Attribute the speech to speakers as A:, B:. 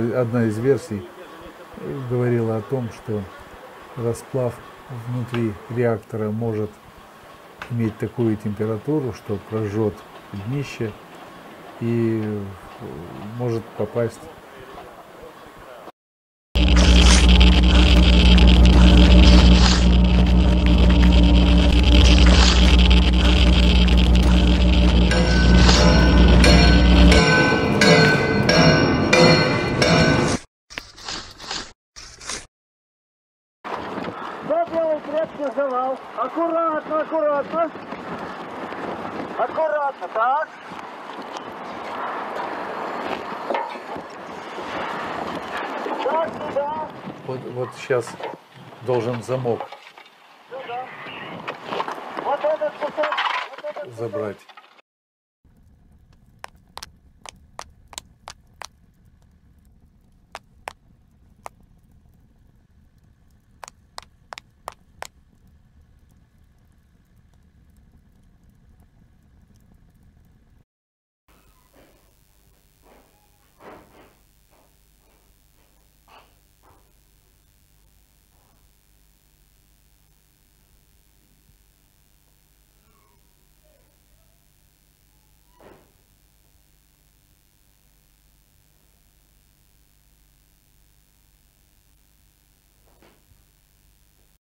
A: Одна из версий говорила о том, что расплав внутри реактора может иметь такую температуру, что прожжет днище и может попасть
B: Сделай крепкий завал. Аккуратно, аккуратно. Аккуратно, так. Так, сюда,
A: Вот, вот сейчас должен замок
B: сюда. Вот этот кусок, вот этот
A: забрать.